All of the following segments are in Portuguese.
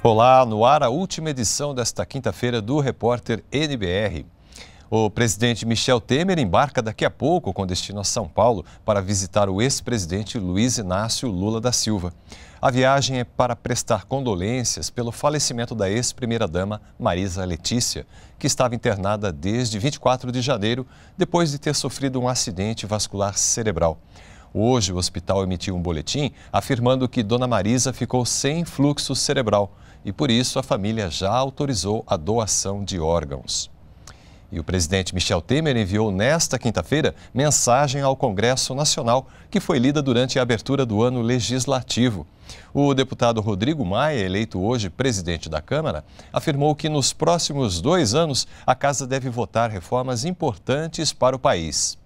Olá, no ar a última edição desta quinta-feira do Repórter NBR. O presidente Michel Temer embarca daqui a pouco com destino a São Paulo para visitar o ex-presidente Luiz Inácio Lula da Silva. A viagem é para prestar condolências pelo falecimento da ex-primeira-dama Marisa Letícia, que estava internada desde 24 de janeiro, depois de ter sofrido um acidente vascular cerebral. Hoje, o hospital emitiu um boletim afirmando que Dona Marisa ficou sem fluxo cerebral e, por isso, a família já autorizou a doação de órgãos. E o presidente Michel Temer enviou nesta quinta-feira mensagem ao Congresso Nacional, que foi lida durante a abertura do ano legislativo. O deputado Rodrigo Maia, eleito hoje presidente da Câmara, afirmou que nos próximos dois anos a Casa deve votar reformas importantes para o país.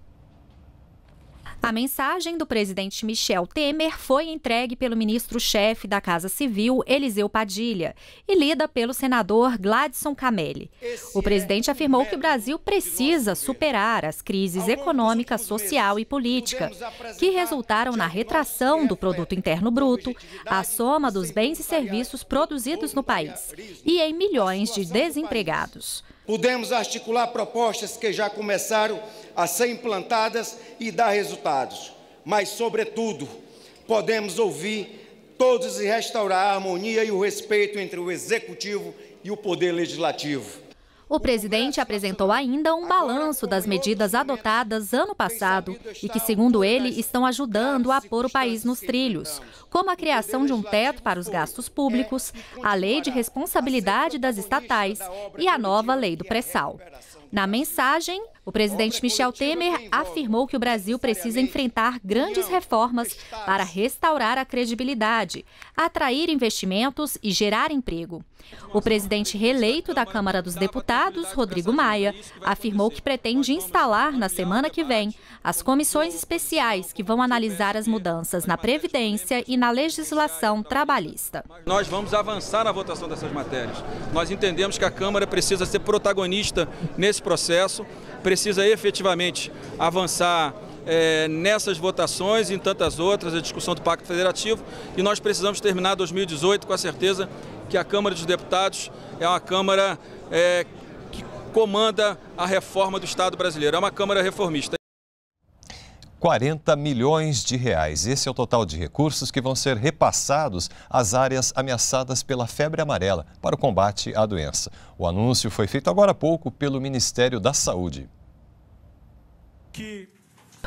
A mensagem do presidente Michel Temer foi entregue pelo ministro-chefe da Casa Civil, Eliseu Padilha, e lida pelo senador Gladson Camelli. O presidente afirmou que o Brasil precisa superar as crises econômica, social e política, que resultaram na retração do produto interno bruto, a soma dos bens e serviços produzidos no país e em milhões de desempregados. Podemos articular propostas que já começaram a ser implantadas e dar resultados, mas, sobretudo, podemos ouvir todos e restaurar a harmonia e o respeito entre o executivo e o poder legislativo. O presidente apresentou ainda um balanço das medidas adotadas ano passado e que, segundo ele, estão ajudando a pôr o país nos trilhos, como a criação de um teto para os gastos públicos, a lei de responsabilidade das estatais e a nova lei do pré-sal. Na mensagem, o presidente Michel Temer afirmou que o Brasil precisa enfrentar grandes reformas para restaurar a credibilidade, atrair investimentos e gerar emprego. O presidente reeleito da Câmara dos Deputados, Rodrigo Maia, afirmou que pretende instalar na semana que vem as comissões especiais que vão analisar as mudanças na Previdência e na legislação trabalhista. Nós vamos avançar na votação dessas matérias. Nós entendemos que a Câmara precisa ser protagonista nesse processo precisa efetivamente avançar é, nessas votações e em tantas outras, a discussão do Pacto Federativo, e nós precisamos terminar 2018 com a certeza que a Câmara dos Deputados é uma Câmara é, que comanda a reforma do Estado brasileiro, é uma Câmara reformista. 40 milhões de reais. Esse é o total de recursos que vão ser repassados às áreas ameaçadas pela febre amarela para o combate à doença. O anúncio foi feito agora há pouco pelo Ministério da Saúde. Que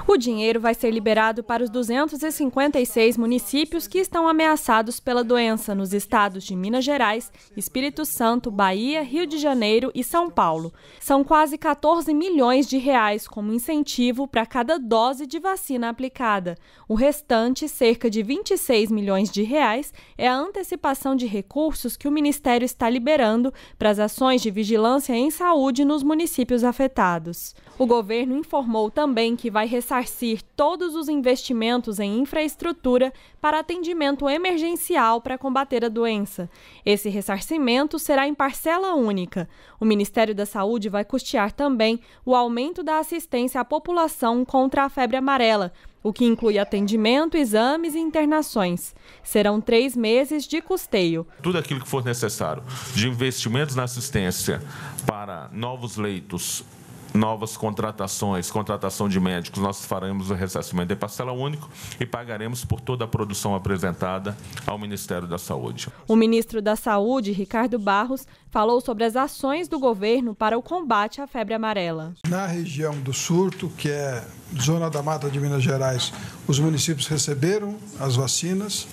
o dinheiro vai ser liberado para os 256 municípios que estão ameaçados pela doença nos estados de Minas Gerais, Espírito Santo, Bahia, Rio de Janeiro e São Paulo. São quase 14 milhões de reais como incentivo para cada dose de vacina aplicada. O restante, cerca de 26 milhões de reais, é a antecipação de recursos que o Ministério está liberando para as ações de vigilância em saúde nos municípios afetados. O governo informou também que vai ressarcir todos os investimentos em infraestrutura para atendimento emergencial para combater a doença. Esse ressarcimento será em parcela única. O Ministério da Saúde vai custear também o aumento da assistência à população contra a febre amarela, o que inclui atendimento, exames e internações. Serão três meses de custeio. Tudo aquilo que for necessário de investimentos na assistência para novos leitos novas contratações, contratação de médicos, nós faremos o ressarcimento de parcela único e pagaremos por toda a produção apresentada ao Ministério da Saúde. O ministro da Saúde, Ricardo Barros, falou sobre as ações do governo para o combate à febre amarela. Na região do Surto, que é zona da Mata de Minas Gerais, os municípios receberam as vacinas,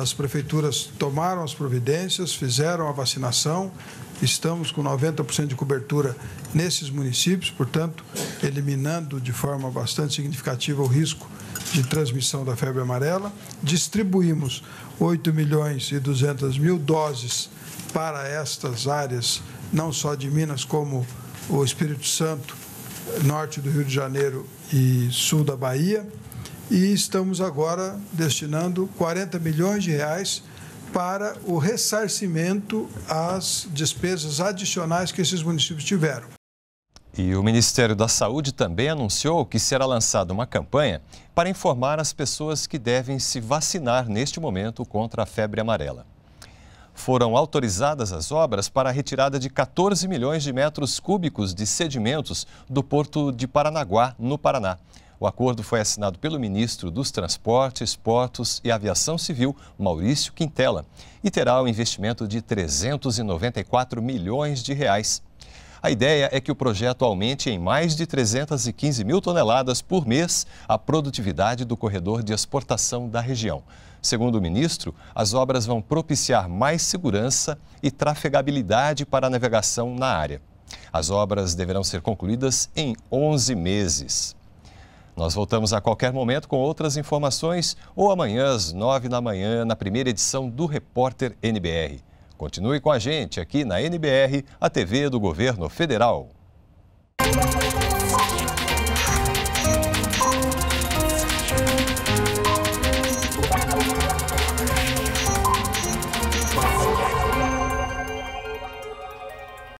as prefeituras tomaram as providências, fizeram a vacinação, Estamos com 90% de cobertura nesses municípios, portanto, eliminando de forma bastante significativa o risco de transmissão da febre amarela. Distribuímos 8 milhões e 200 mil doses para estas áreas, não só de Minas, como o Espírito Santo, norte do Rio de Janeiro e sul da Bahia. E estamos agora destinando 40 milhões de reais para o ressarcimento às despesas adicionais que esses municípios tiveram. E o Ministério da Saúde também anunciou que será lançada uma campanha para informar as pessoas que devem se vacinar neste momento contra a febre amarela. foram autorizadas as obras para a retirada de 14 milhões de metros cúbicos de sedimentos do porto de Paranaguá, no Paraná. O acordo foi assinado pelo ministro dos Transportes, Portos e Aviação Civil, Maurício Quintela, e terá um investimento de 394 milhões de reais. A ideia é que o projeto aumente em mais de 315 mil toneladas por mês a produtividade do corredor de exportação da região. Segundo o ministro, as obras vão propiciar mais segurança e trafegabilidade para a navegação na área. As obras deverão ser concluídas em 11 meses. Nós voltamos a qualquer momento com outras informações ou amanhã às 9 da manhã na primeira edição do Repórter NBR. Continue com a gente aqui na NBR, a TV do Governo Federal.